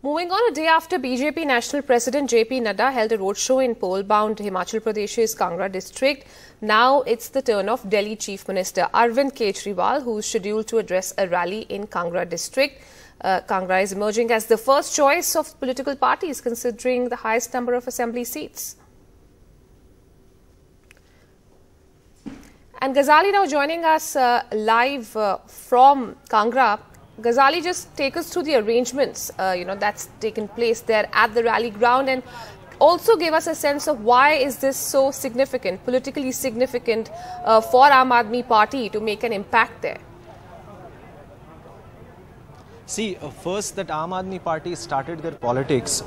Moving on, a day after BJP National President JP Nadda held a roadshow in poll-bound Himachal Pradesh's Kangra district, now it's the turn of Delhi Chief Minister Arvind Kejriwal, who is scheduled to address a rally in Kangra district. Uh, Kangra is emerging as the first choice of political parties, considering the highest number of assembly seats. And Ghazali now joining us uh, live uh, from Kangra. Ghazali, just take us through the arrangements, uh, you know, that's taken place there at the rally ground and also give us a sense of why is this so significant, politically significant uh, for Aam Aadmi Party to make an impact there? See, uh, first that Aam Aadmi Party started their politics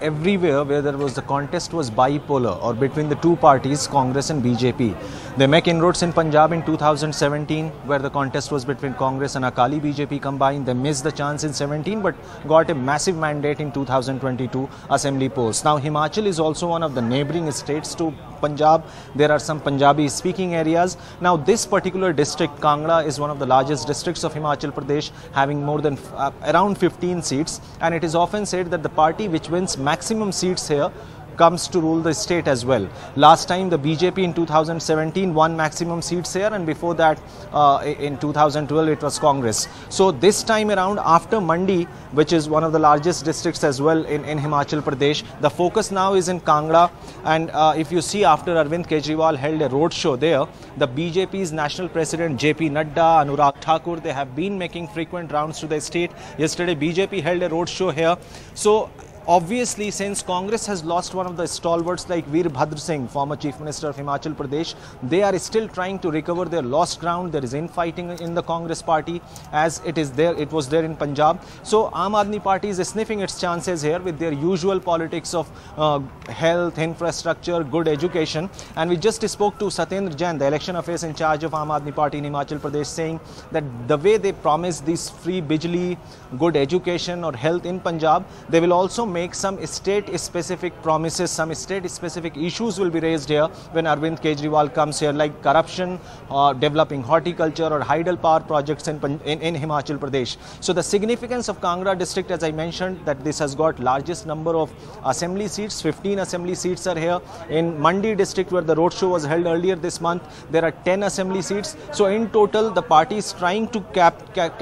everywhere where there was the contest was bipolar or between the two parties, Congress and BJP. They make inroads in Punjab in 2017 where the contest was between Congress and Akali BJP combined. They missed the chance in 17 but got a massive mandate in 2022 assembly polls. Now Himachal is also one of the neighboring states to Punjab. There are some Punjabi speaking areas. Now this particular district, Kangra, is one of the largest districts of Himachal Pradesh having more than uh, around 15 seats and it is often said that the party which wins maximum seats here comes to rule the state as well. Last time the BJP in 2017 won maximum seats here and before that uh, in 2012 it was Congress. So this time around after Mandi which is one of the largest districts as well in, in Himachal Pradesh, the focus now is in Kangra and uh, if you see after Arvind Kejriwal held a road show there, the BJP's national president JP Nadda, Anurag Thakur, they have been making frequent rounds to the state. Yesterday BJP held a road show here. So obviously since Congress has lost one of the stalwarts like Veer Bhadra Singh, former Chief Minister of Himachal Pradesh, they are still trying to recover their lost ground. There is infighting in the Congress party as it is there, it was there in Punjab. So Aam Aadmi Party is sniffing its chances here with their usual politics of uh, health, infrastructure, good education. And we just spoke to Satyendra Jain, the election affairs in charge of Aam Aadmi Party in Himachal Pradesh, saying that the way they promise this free bijli, good education or health in Punjab, they will also make make some state-specific promises, some state-specific issues will be raised here when Arvind Kejriwal comes here, like corruption, uh, developing horticulture or hydel power projects in, in, in, Himachal Pradesh. So the significance of Kangra district, as I mentioned, that this has got largest number of assembly seats, 15 assembly seats are here. In Mandi district, where the roadshow was held earlier this month, there are 10 assembly seats. So in total, the party is trying to cap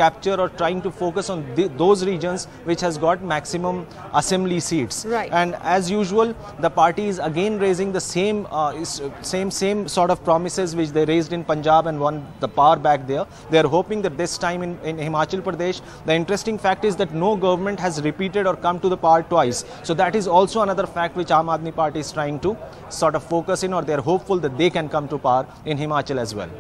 capture or trying to focus on the, those regions which has got maximum assembly assembly seats. Right. And as usual, the party is again raising the same, uh, same, same sort of promises which they raised in Punjab and won the power back there. They are hoping that this time in, in Himachal Pradesh, the interesting fact is that no government has repeated or come to the power twice. So that is also another fact which Aam Aadmi Party is trying to sort of focus in or they are hopeful that they can come to power in Himachal as well.